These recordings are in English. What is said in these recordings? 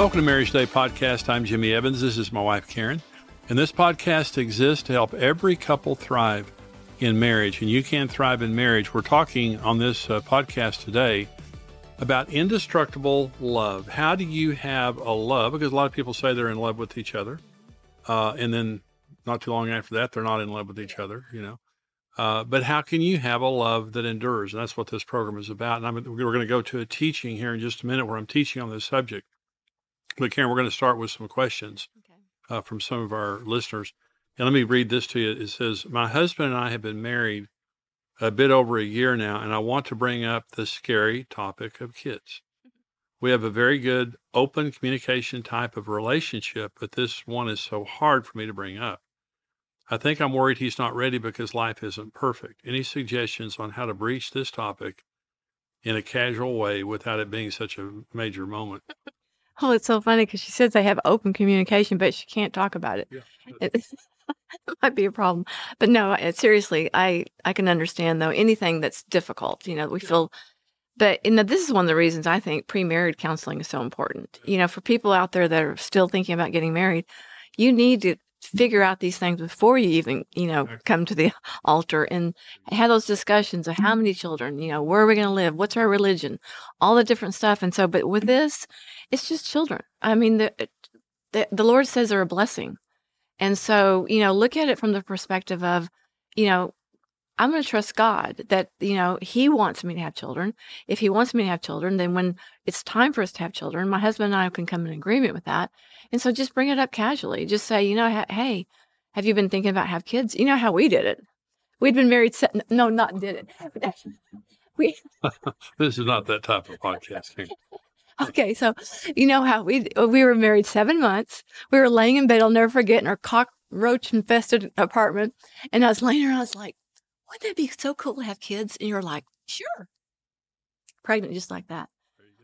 Welcome to Marriage Today Podcast. I'm Jimmy Evans. This is my wife, Karen. And this podcast exists to help every couple thrive in marriage. And you can thrive in marriage. We're talking on this uh, podcast today about indestructible love. How do you have a love? Because a lot of people say they're in love with each other. Uh, and then not too long after that, they're not in love with each other, you know. Uh, but how can you have a love that endures? And that's what this program is about. And I'm, we're going to go to a teaching here in just a minute where I'm teaching on this subject. But Karen, we're going to start with some questions okay. uh, from some of our listeners. And let me read this to you. It says, My husband and I have been married a bit over a year now, and I want to bring up the scary topic of kids. We have a very good open communication type of relationship, but this one is so hard for me to bring up. I think I'm worried he's not ready because life isn't perfect. Any suggestions on how to breach this topic in a casual way without it being such a major moment? Oh, it's so funny because she says they have open communication, but she can't talk about it. Yeah. It, might be a problem, but no, seriously, I I can understand though anything that's difficult. You know, we feel, but you know, this is one of the reasons I think pre-married counseling is so important. You know, for people out there that are still thinking about getting married, you need to figure out these things before you even, you know, come to the altar and have those discussions of how many children, you know, where are we going to live? What's our religion? All the different stuff. And so, but with this, it's just children. I mean, the, the, the Lord says they're a blessing. And so, you know, look at it from the perspective of, you know, I'm going to trust God that, you know, He wants me to have children. If He wants me to have children, then when it's time for us to have children, my husband and I can come in agreement with that. And so just bring it up casually. Just say, you know, hey, have you been thinking about have kids? You know how we did it. We'd been married. Se- no, not did it. we. this is not that type of podcast. Okay, so you know how we we were married seven months. We were laying in bed. I'll never forget in our cockroach infested apartment, and I was laying there. I was like, wouldn't that be so cool to have kids? And you're like, sure. Pregnant just like that.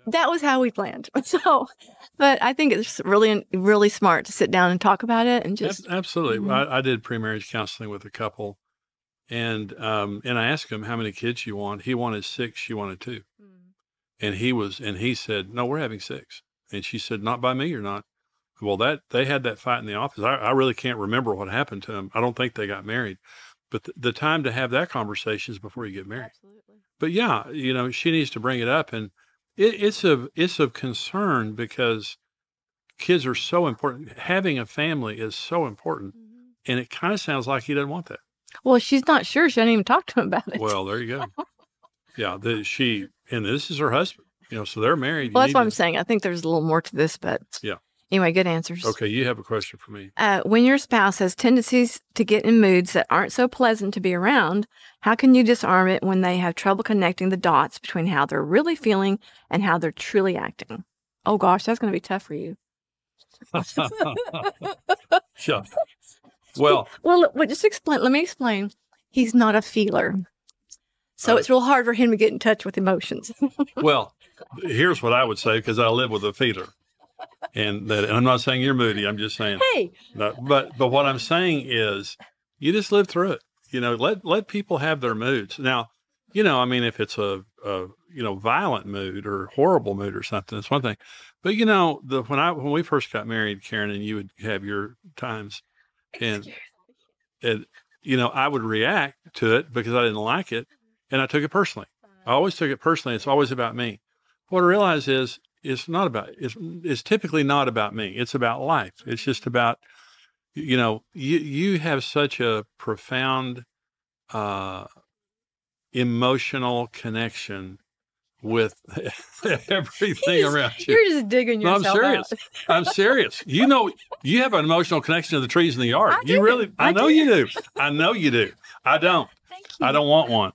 That was how we planned. So, but I think it's really, really smart to sit down and talk about it and just. Absolutely. Mm-hmm. I, I, did pre-marriage counseling with a couple and, um, and I asked him how many kids you want. He wanted six. She wanted 2 mm-hmm. And he was, and he said, no, we're having six. And she said, not by me or not. Well, that they had that fight in the office. I, I really can't remember what happened to them. I don't think they got married. But the, the time to have that conversation is before you get married. Absolutely. But yeah, you know, she needs to bring it up, and it, it's of it's of concern because kids are so important. Having a family is so important, mm-hmm. and it kind of sounds like he doesn't want that. Well, she's not sure. She didn't even talk to him about it. Well, there you go. yeah, the, she and this is her husband. You know, so they're married. Well, that's what to, I'm saying. I think there's a little more to this, but yeah, Anyway, good answers. Okay, you have a question for me. Uh, when your spouse has tendencies to get in moods that aren't so pleasant to be around, how can you disarm it when they have trouble connecting the dots between how they're really feeling and how they're truly acting? Oh gosh, that's going to be tough for you. sure. Well, well, just explain. Let me explain. He's not a feeler, so uh, it's real hard for him to get in touch with emotions. well, here's what I would say because I live with a feeler and that and I'm not saying you're moody. I'm just saying. Hey. No, but but what I'm saying is, you just live through it. You know, let let people have their moods. Now, you know, I mean, if it's a, a you know violent mood or horrible mood or something, it's one thing. But you know, the when I when we first got married, Karen, and you would have your times, and and you know, I would react to it because I didn't like it, and I took it personally. I always took it personally. It's always about me. What I realize is it's not about it's, it's typically not about me it's about life it's just about you know you you have such a profound uh emotional connection with everything just, around you. You're just digging yourself no, I'm serious. I'm serious. You know, you have an emotional connection to the trees in the yard. I you do. really, I, I know do. you do. I know you do. I don't. I don't want one.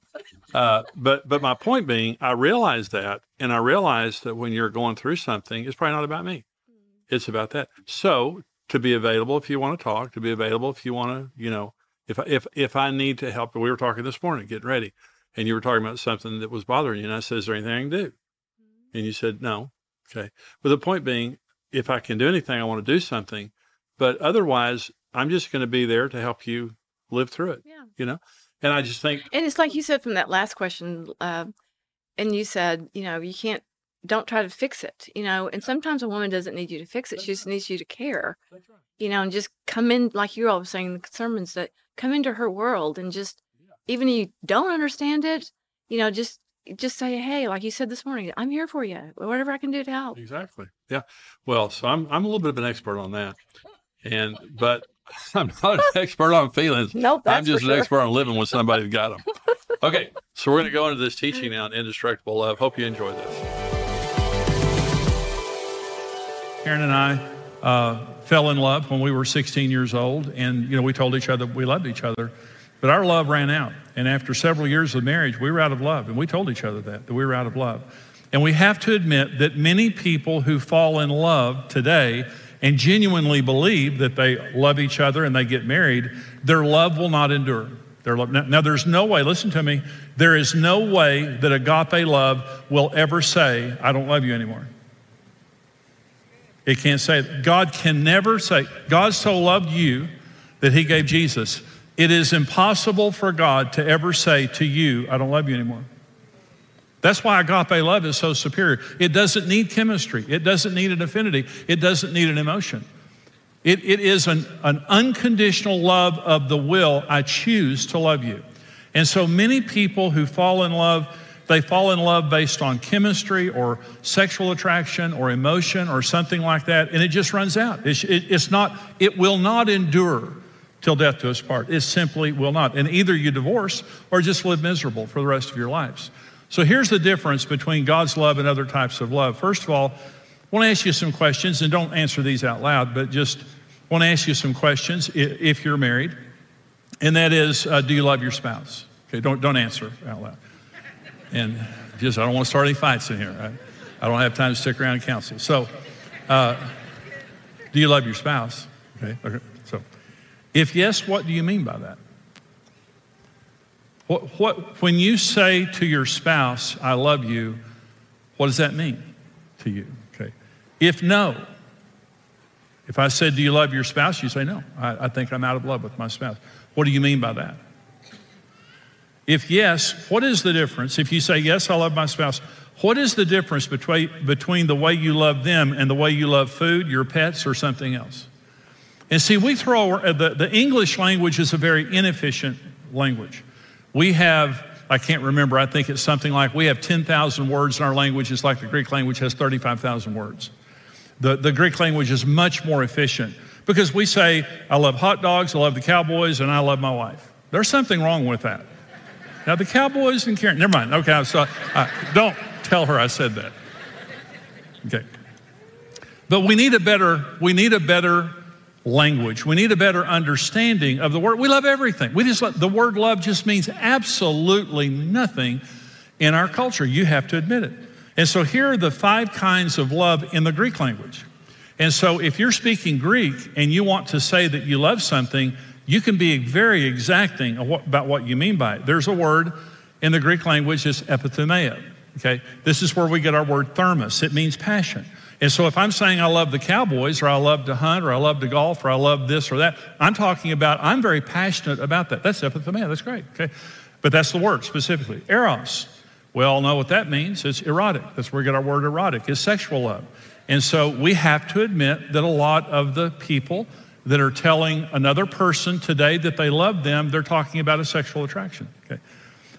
Uh, but but my point being, I realized that, and I realized that when you're going through something, it's probably not about me. Mm-hmm. It's about that. So to be available if you want to talk, to be available if you want to, you know, if if if I need to help. We were talking this morning, getting ready, and you were talking about something that was bothering you, and I said, "Is there anything I can do?" Mm-hmm. And you said, "No." Okay. But the point being, if I can do anything, I want to do something. But otherwise, I'm just going to be there to help you live through it. Yeah. You know. And I just think, and it's like you said from that last question, uh, and you said, you know, you can't don't try to fix it, you know. And sometimes a woman doesn't need you to fix it; she just needs you to care, you know, and just come in, like you're always saying in the sermons, that come into her world and just, even if you don't understand it, you know, just just say, hey, like you said this morning, I'm here for you. Whatever I can do to help. Exactly. Yeah. Well, so I'm I'm a little bit of an expert on that, and but I'm not an expert on feelings. Nope, I'm just for an sure. expert on living with somebody who got them. Okay, so we're going to go into this teaching now on indestructible love. Hope you enjoy this. Karen and I uh, fell in love when we were 16 years old, and you know we told each other we loved each other, but our love ran out. And after several years of marriage, we were out of love, and we told each other that that we were out of love. And we have to admit that many people who fall in love today and genuinely believe that they love each other and they get married, their love will not endure. Their love. Now, now, there's no way. Listen to me. There is no way that agape love will ever say, "I don't love you anymore." It can't say. God can never say, God so loved you that he gave Jesus. It is impossible for God to ever say to you, I don't love you anymore. That's why agape love is so superior. It doesn't need chemistry, it doesn't need an affinity, it doesn't need an emotion. It, it is an, an unconditional love of the will. I choose to love you. And so many people who fall in love, they fall in love based on chemistry or sexual attraction or emotion or something like that, and it just runs out. It's, it, it's not, it will not endure till death do us part. It simply will not. And either you divorce or just live miserable for the rest of your lives. So here's the difference between God's love and other types of love. First of all, I want to ask you some questions, and don't answer these out loud, but just want to ask you some questions if you're married. And that is, uh, do you love your spouse? Okay, don't, don't answer out loud. And just, I don't want to start any fights in here. I, I don't have time to stick around and counsel. So, uh, do you love your spouse? Okay, okay. So, if yes, what do you mean by that? What, what, when you say to your spouse, I love you, what does that mean to you? Okay. If no, if I said, Do you love your spouse? You say, No, I, I think I'm out of love with my spouse. What do you mean by that? If yes, what is the difference? If you say, Yes, I love my spouse, what is the difference between, between the way you love them and the way you love food, your pets, or something else? And see, we throw the, the English language is a very inefficient language. We have, I can't remember, I think it's something like we have 10,000 words in our language. It's like the Greek language has 35,000 words. The, the Greek language is much more efficient because we say, I love hot dogs, I love the Cowboys, and I love my wife. There's something wrong with that. Now, the Cowboys and Karen, never mind. Okay, so uh, don't tell her I said that. Okay. But we need a better, we need a better language. We need a better understanding of the word. We love everything. We just let, the word love just means absolutely nothing in our culture. You have to admit it. And so here are the five kinds of love in the Greek language. And so if you're speaking Greek and you want to say that you love something, you can be very exacting about what you mean by it. There's a word in the Greek language, it's epithumia. Okay, this is where we get our word thermos. It means passion. And so if I'm saying I love the Cowboys or I love to hunt or I love to golf or I love this or that, I'm talking about, I'm very passionate about that. That's epithumia. That's great. Okay. But that's the word specifically. Eros. We all know what that means. It's erotic. That's where we get our word erotic, is sexual love. And so we have to admit that a lot of the people that are telling another person today that they love them, they're talking about a sexual attraction. Okay.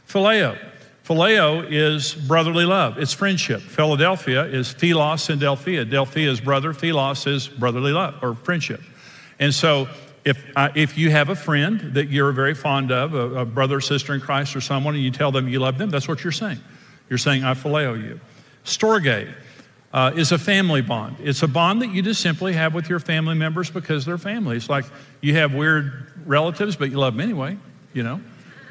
Phileo. Phileo is brotherly love. It's friendship. Philadelphia is philos and Delphia. Delphia is brother. Philos is brotherly love or friendship. And so if, uh, if you have a friend that you're very fond of, a, a brother sister in Christ or someone, and you tell them you love them, that's what you're saying. You're saying, I phileo you. Storge uh, is a family bond. It's a bond that you just simply have with your family members because they're family. It's like you have weird relatives, but you love them anyway, you know?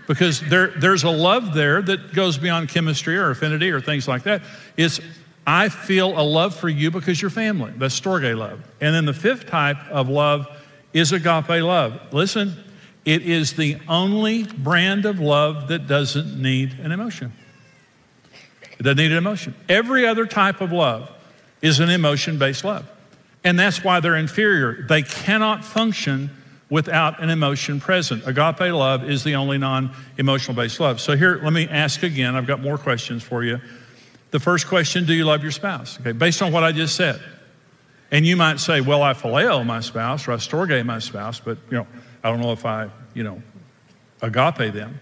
Because there, there's a love there that goes beyond chemistry or affinity or things like that. It's, I feel a love for you because you're family. That's storge love. And then the fifth type of love is agape love. Listen, it is the only brand of love that doesn't need an emotion. It doesn't need an emotion. Every other type of love is an emotion based love. And that's why they're inferior. They cannot function without an emotion present. Agape love is the only non emotional based love. So, here, let me ask again. I've got more questions for you. the first question, do you love your spouse? Okay, based on what I just said. And you might say, well, I phileo my spouse or I storge my spouse, but you know, I don't know if I, you know, agape them.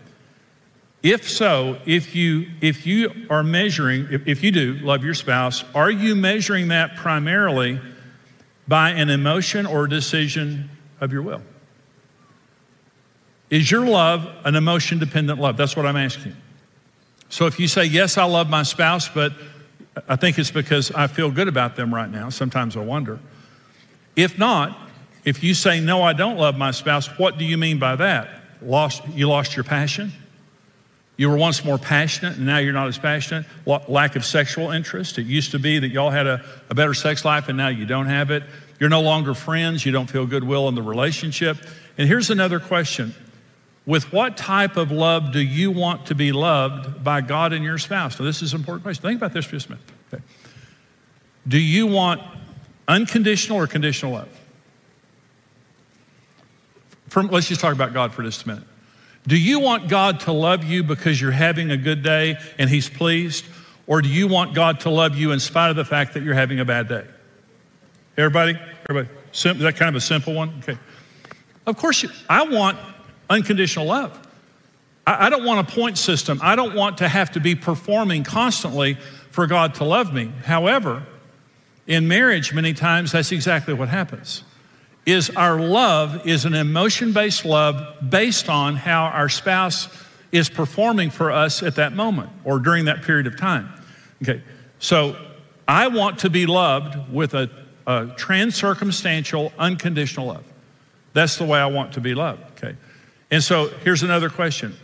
If so, if you if you are measuring, if, if you do love your spouse, are you measuring that primarily by an emotion or decision of your will? Is your love an emotion dependent love? That's what I'm asking. So if you say, Yes, I love my spouse, but I think it's because I feel good about them right now, sometimes I wonder. If not, if you say, No, I don't love my spouse, what do you mean by that? Lost, you lost your passion? You were once more passionate and now you're not as passionate. Lack of sexual interest. It used to be that y'all had a, a better sex life and now you don't have it. You're no longer friends. You don't feel goodwill in the relationship. And here's another question With what type of love do you want to be loved by God and your spouse? Now, this is an important question. Think about this for just a minute. Okay. Do you want unconditional or conditional love? From, let's just talk about God for just a minute. Do you want God to love you because you're having a good day and He's pleased? Or do you want God to love you in spite of the fact that you're having a bad day? Everybody? Everybody? Sim- that kind of a simple one? Okay. Of course, you, I want unconditional love. I, I don't want a point system. I don't want to have to be performing constantly for God to love me. However, in marriage, many times that's exactly what happens is our love is an emotion based love based on how our spouse is performing for us at that moment or during that period of time. Okay, so I want to be loved with a, a trans circumstantial, unconditional love. That's the way I want to be loved. Okay, and so here's another question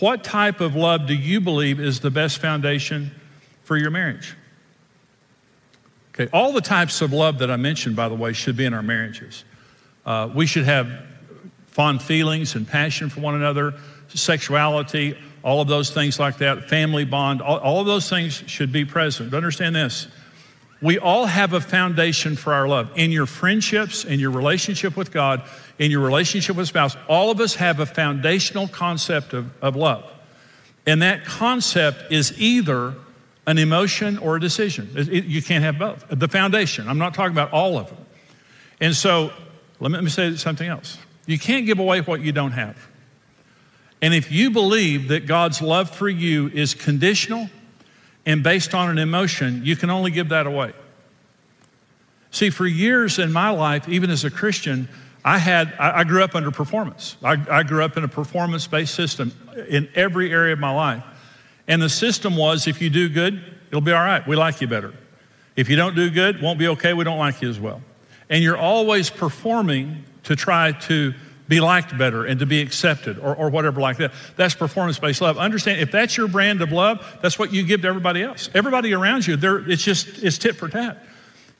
What type of love do you believe is the best foundation for your marriage? Okay, all the types of love that I mentioned, by the way, should be in our marriages. Uh, we should have fond feelings and passion for one another, sexuality, all of those things like that, family bond, all, all of those things should be present. But understand this we all have a foundation for our love. In your friendships, in your relationship with God, in your relationship with spouse, all of us have a foundational concept of, of love. And that concept is either an emotion or a decision. It, it, you can't have both. The foundation. I'm not talking about all of them. And so let me say something else. You can't give away what you don't have. And if you believe that God's love for you is conditional and based on an emotion, you can only give that away. See, for years in my life, even as a Christian, I had I, grew up under performance. I, I grew up in a performance-based system in every area of my life. And the system was if you do good, it'll be all right. We like you better. If you don't do good, won't be okay. We don't like you as well and you're always performing to try to be liked better and to be accepted or, or whatever like that. That's performance based love. Understand, if that's your brand of love, that's what you give to everybody else. Everybody around you, there it's just, it's tit for tat.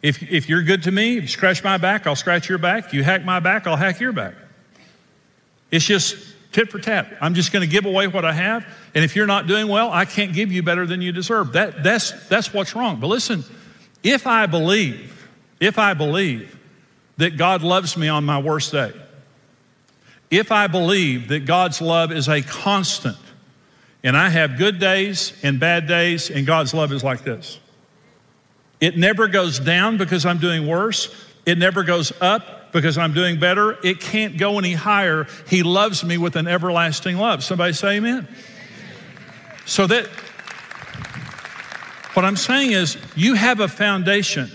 If, if you're good to me, you scratch my back, I'll scratch your back. You hack my back, I'll hack your back. It's just tit for tat. I'm just going to give away what I have. And if you're not doing well, I can't give you better than you deserve. That, that's, that's what's wrong. But listen, if I believe, if I believe that God loves me on my worst day, if I believe that God's love is a constant, and I have good days and bad days, and God's love is like this. It never goes down because I'm doing worse. It never goes up because I'm doing better. It can't go any higher. He loves me with an everlasting love. Somebody say amen. So that what I'm saying is you have a foundation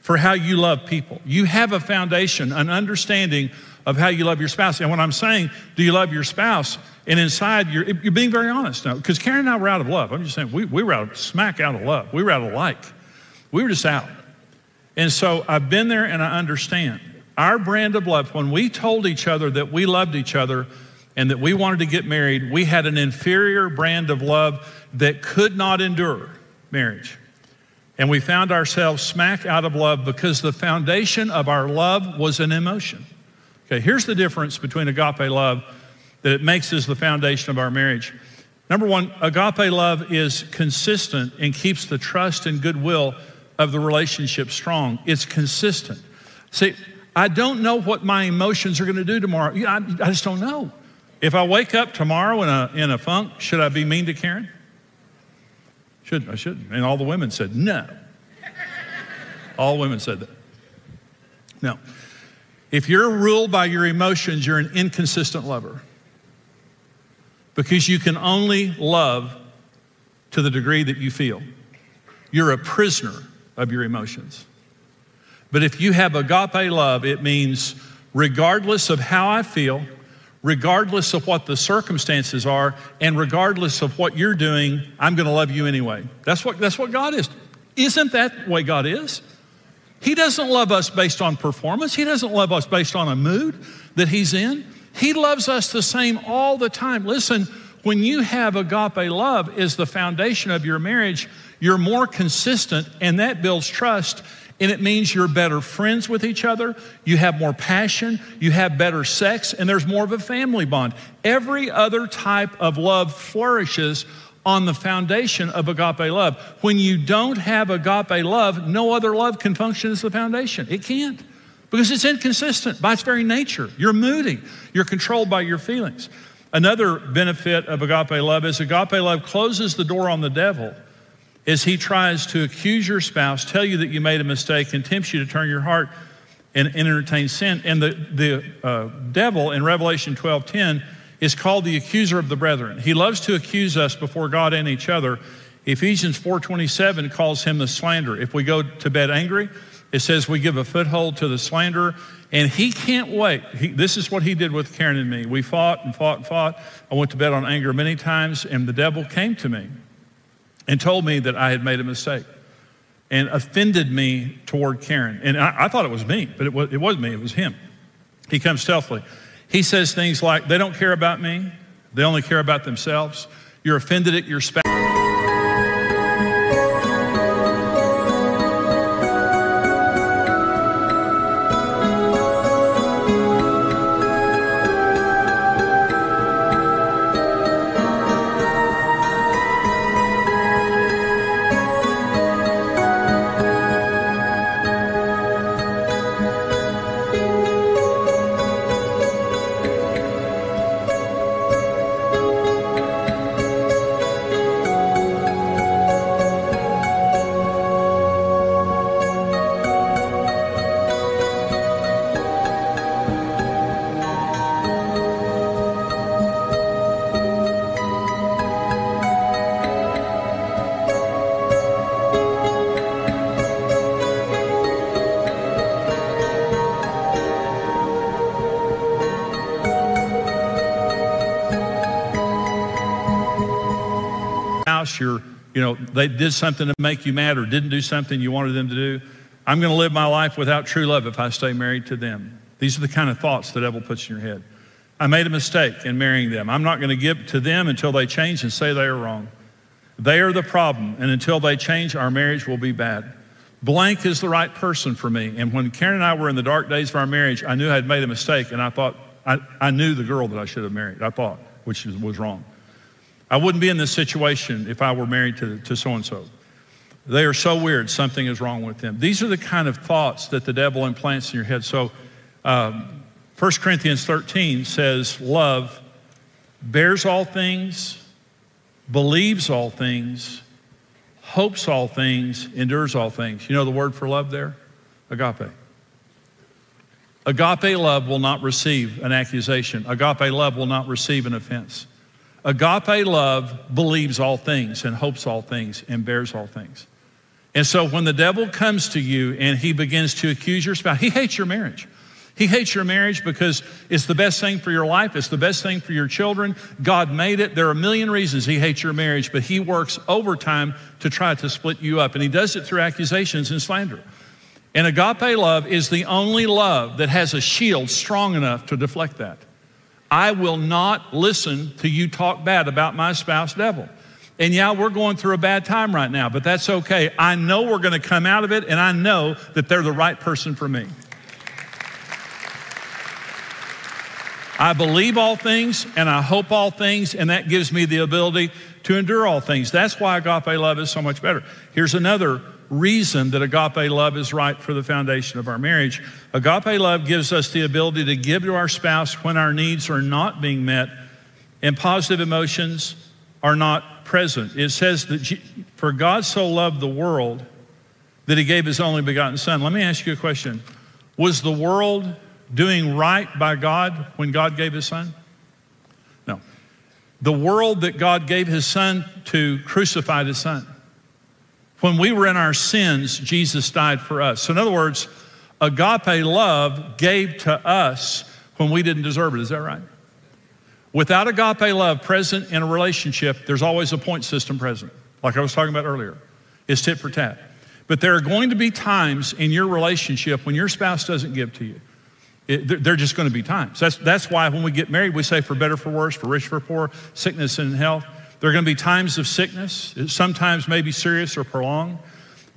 for how you love people. You have a foundation, an understanding of how you love your spouse. And when I'm saying, do you love your spouse? And inside, you're, you're being very honest now. Because Karen and I were out of love. I'm just saying, we, we were out, of, smack out of love. We were out of like. We were just out. And so I've been there and I understand. Our brand of love, when we told each other that we loved each other and that we wanted to get married, we had an inferior brand of love that could not endure marriage. And we found ourselves smack out of love because the foundation of our love was an emotion. Okay, here's the difference between agape love that it makes as the foundation of our marriage. Number one, agape love is consistent and keeps the trust and goodwill of the relationship strong. It's consistent. See, I don't know what my emotions are going to do tomorrow. I, I just don't know. If I wake up tomorrow in a, in a funk, should I be mean to Karen? Shouldn't I shouldn't. And all the women said, no. all women said that. No. If you're ruled by your emotions, you're an inconsistent lover. Because you can only love to the degree that you feel. You're a prisoner of your emotions. But if you have agape love, it means regardless of how I feel, regardless of what the circumstances are, and regardless of what you're doing, I'm going to love you anyway. That's what, that's what God is. Isn't that the way God is? He doesn't love us based on performance, He doesn't love us based on a mood that He's in. He loves us the same all the time. Listen, when you have agape love is the foundation of your marriage, you're more consistent and that builds trust and it means you're better friends with each other, you have more passion, you have better sex, and there's more of a family bond. Every other type of love flourishes on the foundation of agape love. When you don't have agape love, no other love can function as the foundation. It can't because it's inconsistent by its very nature. You're moody, you're controlled by your feelings. Another benefit of agape love is agape love closes the door on the devil as he tries to accuse your spouse, tell you that you made a mistake, and tempts you to turn your heart and, entertain sin. And the, the uh, devil in Revelation 12 10 is called the accuser of the brethren. He loves to accuse us before God and each other. Ephesians 4:27 calls him the slanderer. If we go to bed angry, it says we give a foothold to the slanderer, and he can't wait. He, this is what he did with Karen and me. We fought and fought and fought. I went to bed on anger many times, and the devil came to me and told me that I had made a mistake and offended me toward Karen. And I, I thought it was me, but it, was, it wasn't me, it was him. He comes stealthily. He says things like, They don't care about me, they only care about themselves. You're offended at your spouse. You know, they did something to make you mad or didn't do something you wanted them to do. I'm going to live my life without true love if I stay married to them. These are the kind of thoughts the devil puts in your head. I made a mistake in marrying them. I'm not going to give to them until they change and say they are wrong. They are the problem, and until they change, our marriage will be bad. Blank is the right person for me. And when Karen and I were in the dark days of our marriage, I knew I had made a mistake, and I thought, I, I knew the girl that I should have married, I thought, which was wrong. I wouldn't be in this situation if I were married to, to so-and-so. They are so weird, something is wrong with them. These are the kind of thoughts that the devil implants in your head. So um, 1 Corinthians 13 says, love bears all things, believes all things, hopes all things, endures all things. You know the word for love there? Agape. Agape love will not receive an accusation. Agape love will not receive an offense. Agape love believes all things and hopes all things and bears all things. And so when the devil comes to you and he begins to accuse your spouse, he hates your marriage. He hates your marriage because it's the best thing for your life. It's the best thing for your children. God made it. There are a million reasons he hates your marriage, but he works overtime to try to split you up. And he does it through accusations and slander. And agape love is the only love that has a shield strong enough to deflect that. I will not listen to you talk bad about my spouse, devil. And yeah, we're going through a bad time right now, but that's okay. I know we're going to come out of it, and I know that they're the right person for me. I believe all things and I hope all things, and that gives me the ability to endure all things. That's why agape love is so much better. Here's another reason that agape love is right for the foundation of our marriage. Agape love gives us the ability to give to our spouse when our needs are not being met and positive emotions are not present. It says that for God so loved the world that he gave his only begotten son. Let me ask you a question. Was the world doing right by God when God gave his son? No. The world that God gave his son to crucified his son. When we were in our sins, Jesus died for us. So, in other words, agape love gave to us when we didn't deserve it. Is that right? Without agape love present in a relationship, there's always a point system present, like I was talking about earlier. It's tit for tat. But there are going to be times in your relationship when your spouse doesn't give to you. It, they're just going to be times. That's, that's why when we get married, we say for better, for worse, for rich, for poor, sickness and health. There are going to be times of sickness, sometimes maybe serious or prolonged,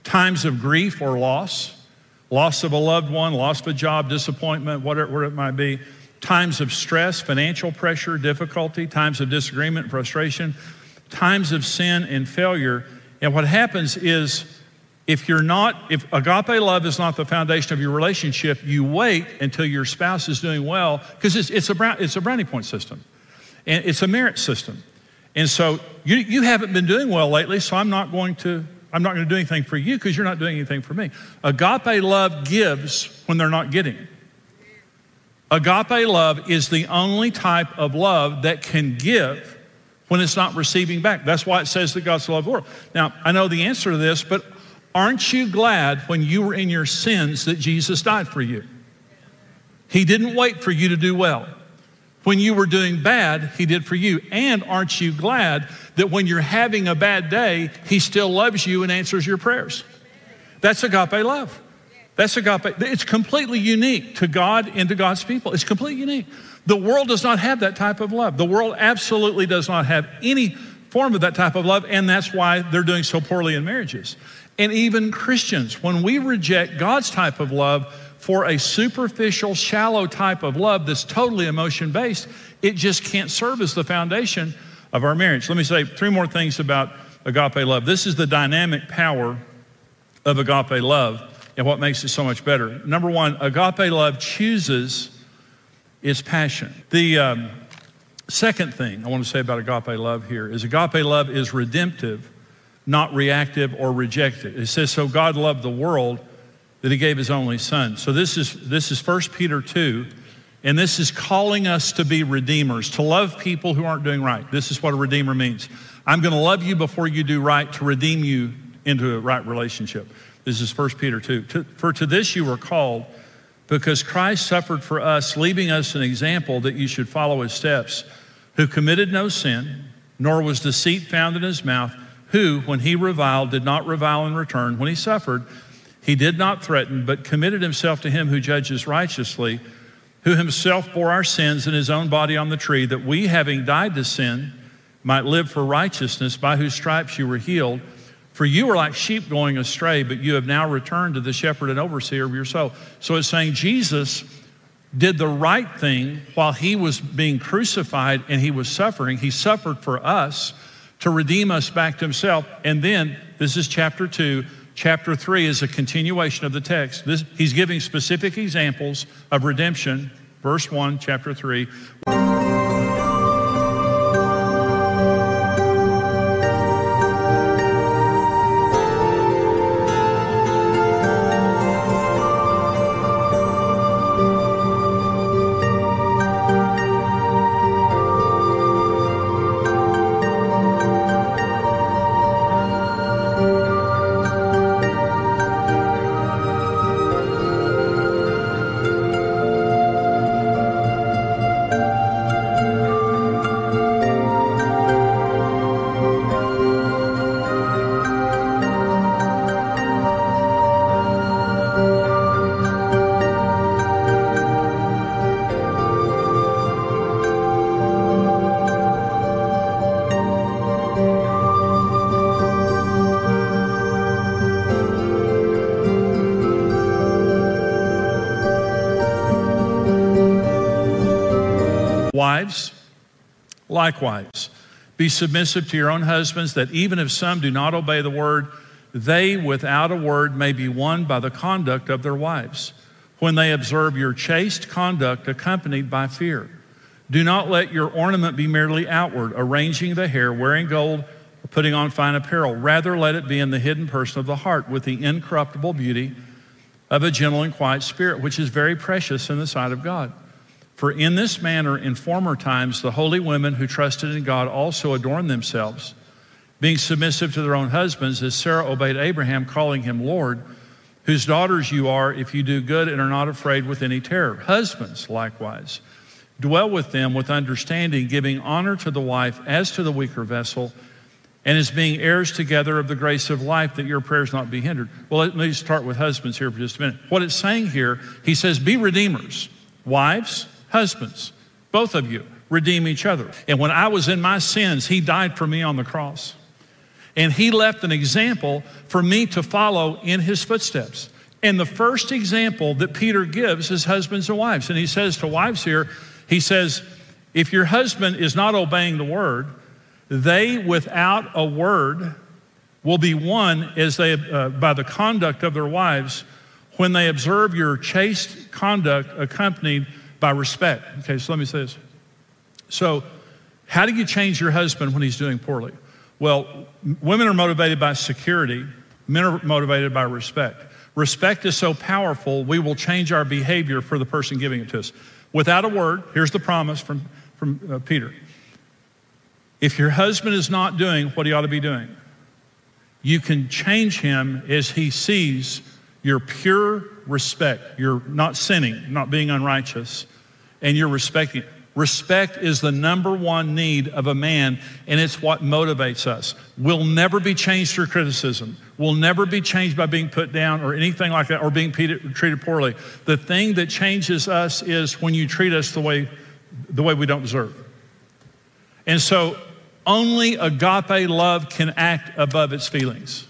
times of grief or loss, loss of a loved one, loss of a job, disappointment, whatever it might be, times of stress, financial pressure, difficulty, times of disagreement, frustration, times of sin and failure. And what happens is, if you're not, if agape love is not the foundation of your relationship, you wait until your spouse is doing well, because it's, it's, a, it's a brownie point system. And it's a merit system. And so you, you haven't been doing well lately, so I'm not going to I'm not going to do anything for you because you're not doing anything for me. Agape love gives when they're not getting. Agape love is the only type of love that can give when it's not receiving back. That's why it says that God's love world. Now, I know the answer to this, but aren't you glad when you were in your sins that Jesus died for you? He didn't wait for you to do well. When you were doing bad, He did for you. And aren't you glad that when you're having a bad day, He still loves you and answers your prayers? That's agape love. That's agape. It's completely unique to God and to God's people. It's completely unique. The world does not have that type of love. The world absolutely does not have any form of that type of love, and that's why they're doing so poorly in marriages. And even Christians, when we reject God's type of love, for a superficial, shallow type of love that's totally emotion based, it just can't serve as the foundation of our marriage. Let me say three more things about agape love. This is the dynamic power of agape love and what makes it so much better. Number one, agape love chooses its passion. The um, second thing I want to say about agape love here is agape love is redemptive, not reactive or rejected. It says, So God loved the world that he gave his only son. So this is this is 1 Peter 2 and this is calling us to be redeemers, to love people who aren't doing right. This is what a redeemer means. I'm going to love you before you do right to redeem you into a right relationship. This is 1 Peter 2. To, for to this you were called because Christ suffered for us, leaving us an example that you should follow his steps, who committed no sin, nor was deceit found in his mouth, who, when he reviled, did not revile in return. When he suffered, he did not threaten, but committed himself to him who judges righteously, who himself bore our sins in his own body on the tree, that we, having died to sin, might live for righteousness, by whose stripes you were healed. For you were like sheep going astray, but you have now returned to the shepherd and overseer of your soul. So it's saying Jesus did the right thing while he was being crucified and he was suffering. He suffered for us to redeem us back to himself. And then, this is chapter two, Chapter 3 is a continuation of the text. This, he's giving specific examples of redemption. Verse 1, chapter 3. Wives, likewise, be submissive to your own husbands, that even if some do not obey the word, they without a word may be won by the conduct of their wives, when they observe your chaste conduct accompanied by fear. Do not let your ornament be merely outward, arranging the hair, wearing gold or putting on fine apparel. Rather, let it be in the hidden person of the heart with the incorruptible beauty of a gentle and quiet spirit, which is very precious in the sight of God. For in this manner, in former times, the holy women who trusted in God also adorned themselves, being submissive to their own husbands, as Sarah obeyed Abraham, calling him Lord, whose daughters you are if you do good and are not afraid with any terror. Husbands, likewise, dwell with them with understanding, giving honor to the wife as to the weaker vessel and as being heirs together of the grace of life, that your prayers not be hindered. Well, let me start with husbands here for just a minute. What it's saying here, he says, be redeemers. Wives, husbands, both of you, redeem each other. And when I was in my sins, he died for me on the cross. And he left an example for me to follow in his footsteps. And the first example that Peter gives is husbands and wives. And he says to wives here, he says, if your husband is not obeying the word, they, without a word, will be one as they, uh, by the conduct of their wives, when they observe your chaste conduct accompanied by respect. Okay, so let me say this. So, how do you change your husband when he's doing poorly? Well, women are motivated by security, men are motivated by respect. Respect is so powerful, we will change our behavior for the person giving it to us. Without a word, here's the promise from, from uh, Peter if your husband is not doing what he ought to be doing, you can change him as he sees your pure respect. You're not sinning, not being unrighteous, and you're respecting. Respect is the number one need of a man, and it's what motivates us. We'll never be changed through criticism. We'll never be changed by being put down or anything like that or being treated poorly. The thing that changes us is when you treat us the way, the way we don't deserve. And so only agape love can act above its feelings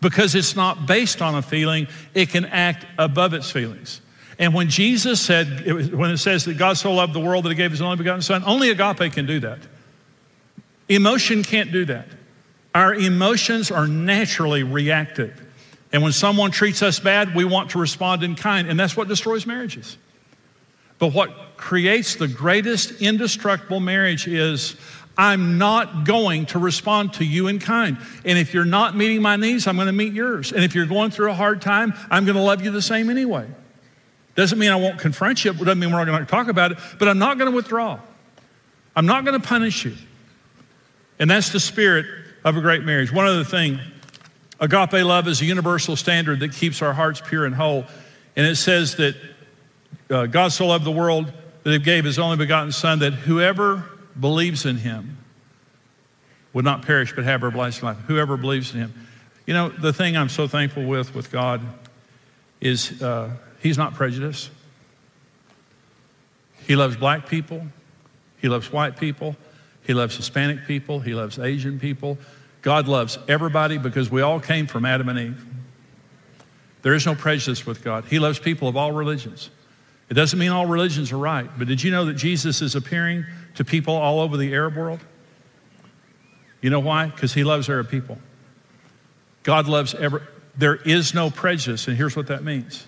because it's not based on a feeling, it can act above its feelings. And when Jesus said, when it says that God so loved the world that he gave his only begotten Son, only agape can do that. Emotion can't do that. Our emotions are naturally reactive. And when someone treats us bad, we want to respond in kind, and that's what destroys marriages. But what creates the greatest indestructible marriage is I'm not going to respond to you in kind. And if you're not meeting my needs, I'm going to meet yours. And if you're going through a hard time, I'm going to love you the same anyway. Doesn't mean I won't confront you. Doesn't mean we're not going to talk about it. But I'm not going to withdraw. I'm not going to punish you. And that's the spirit of a great marriage. One other thing agape love is a universal standard that keeps our hearts pure and whole. And it says that uh, God so loved the world that he gave his only begotten Son, that whoever believes in him would not perish but have everlasting life. Whoever believes in him. You know, the thing I'm so thankful with with God is uh, he's not prejudiced. He loves black people. He loves white people. He loves Hispanic people. He loves Asian people. God loves everybody because we all came from Adam and Eve. There is no prejudice with God. He loves people of all religions. It doesn't mean all religions are right, but did you know that Jesus is appearing to people all over the Arab world? You know why? Because he loves Arab people. God loves every, there is no prejudice, and here's what that means.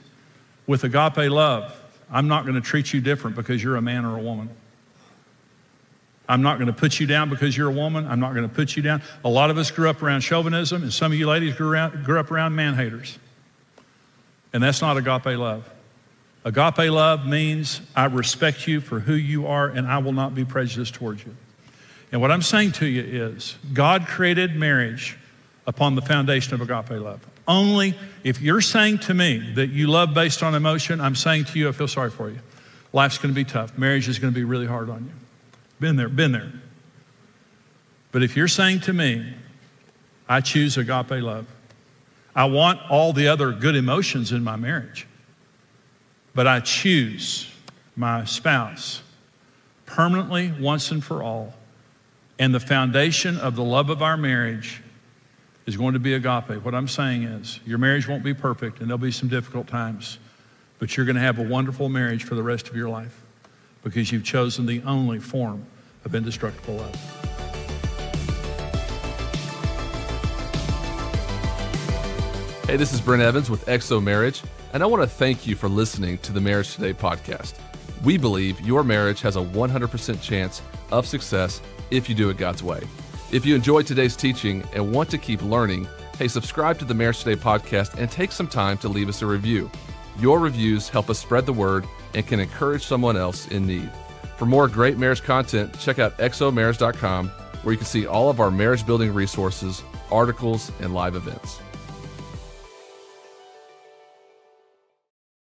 With agape love, I'm not going to treat you different because you're a man or a woman. I'm not going to put you down because you're a woman. I'm not going to put you down. A lot of us grew up around chauvinism, and some of you ladies grew, around, grew up around man haters. And that's not agape love. Agape love means I respect you for who you are and I will not be prejudiced towards you. And what I'm saying to you is God created marriage upon the foundation of agape love. Only if you're saying to me that you love based on emotion, I'm saying to you, I feel sorry for you. Life's going to be tough. Marriage is going to be really hard on you. Been there, been there. But if you're saying to me, I choose agape love, I want all the other good emotions in my marriage. But I choose my spouse permanently, once and for all. And the foundation of the love of our marriage is going to be agape. What I'm saying is, your marriage won't be perfect and there'll be some difficult times, but you're going to have a wonderful marriage for the rest of your life because you've chosen the only form of indestructible love. Hey, this is Brent Evans with XO Marriage and I want to thank you for listening to the Marriage Today podcast. We believe your marriage has a 100% chance of success if you do it God's way. If you enjoyed today's teaching and want to keep learning, hey, subscribe to the Marriage Today podcast and take some time to leave us a review. Your reviews help us spread the word and can encourage someone else in need. For more great marriage content, check out xomarriage.com where you can see all of our marriage building resources, articles, and live events.